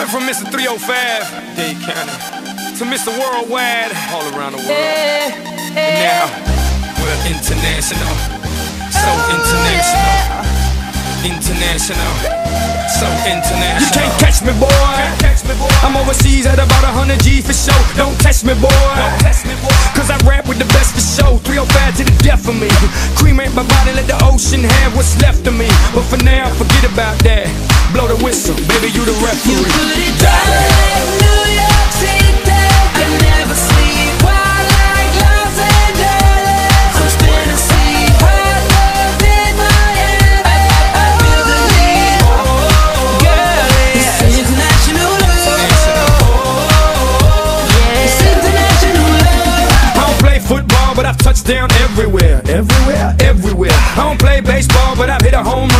Went from Mr. 305, Dade County, to Mr. Worldwide, all around the world. And now, we're international. So oh, international. International. So international. You can't catch me, boy. I'm overseas at about 100 G for show. Don't test me, boy. Cause I rap with the best for show. 305 to the death of me. Cremate my body, let the ocean have what's left of me. But for now, forget about that. Whistle, baby, you the referee. You put it down like New York City. I never sleep. Wild like Los Angeles. I'm spinning. Hot love in. I feel the need. Girl, it's international love. It's international love. I don't play football, but I've touched down everywhere. Everywhere, everywhere. I don't play baseball, but I've hit a home run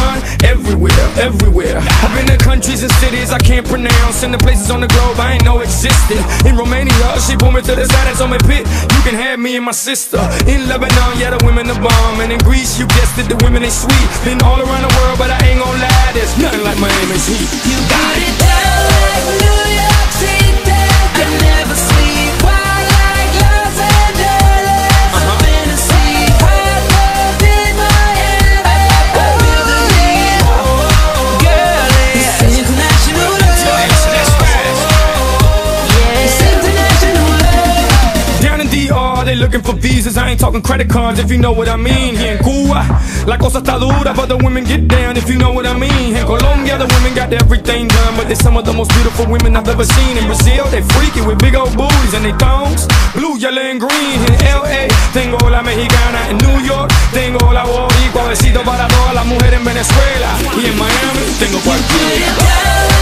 everywhere, everywhere. I've been to countries and cities I can't pronounce, and the places on the globe I ain't know existed. In Romania, she pulled me to the side and told me, Pit, you can have me and my sister. In Lebanon, yeah, the women are bomb. And in Greece, you guessed it, the women they sweet. Been all around the world, but I ain't gon' lie, there's nothing like Miami's heat. They looking for visas. I ain't talking credit cards if you know what I mean. Here in Cuba, la cosa está dura, but the women get down if you know what I mean. In Colombia, the women got everything done, but they're some of the most beautiful women I've ever seen. In Brazil, they freaky with big old booties and they thongs, blue, yellow, and green. In LA, tengo la mexicana. In New York, tengo la boricua. Besito para todas las mujeres en Venezuela. Y en Miami, tengo cualquiera.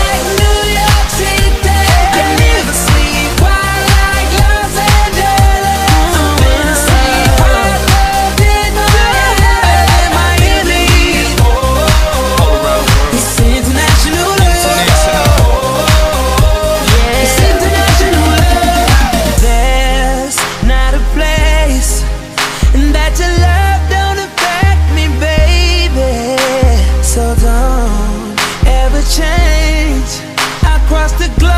change across the globe.